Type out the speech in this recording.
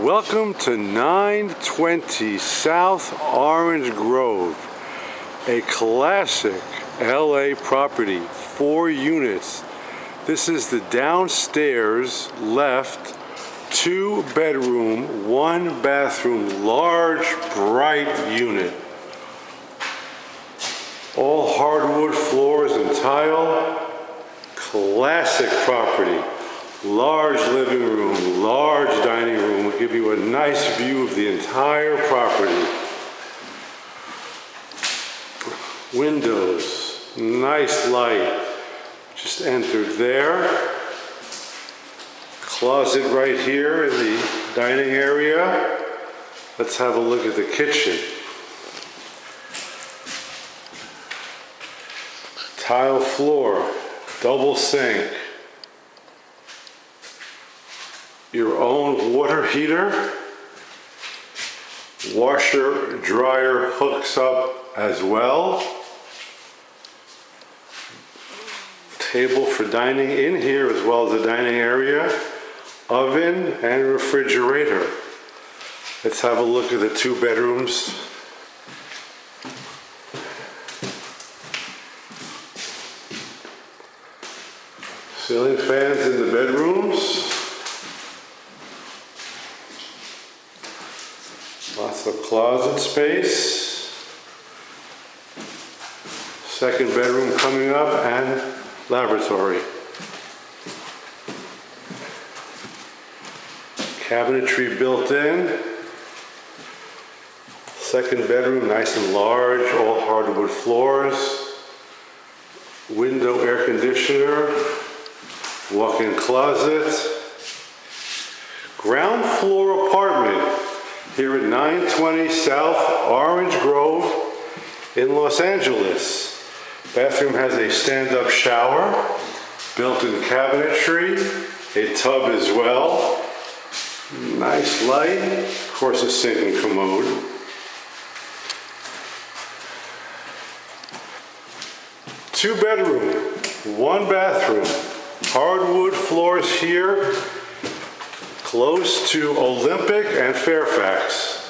Welcome to 920 South Orange Grove, a classic LA property, four units. This is the downstairs left, two bedroom, one bathroom, large, bright unit. All hardwood floors and tile, classic property. Large living room, large dining room give you a nice view of the entire property. Windows, nice light. Just entered there. Closet right here in the dining area. Let's have a look at the kitchen. Tile floor, double sink your own water heater. Washer dryer hooks up as well. Table for dining in here as well as the dining area. Oven and refrigerator. Let's have a look at the two bedrooms. Ceiling fans in the bedrooms. Of closet space. Second bedroom coming up and laboratory. Cabinetry built in. Second bedroom, nice and large, all hardwood floors. Window air conditioner. Walk-in closet. Here at 920 South Orange Grove in Los Angeles. Bathroom has a stand-up shower, built-in cabinetry, a tub as well. Nice light, of course a sink and commode. Two bedroom, one bathroom, hardwood floors here, close to Olympic and Fairfax.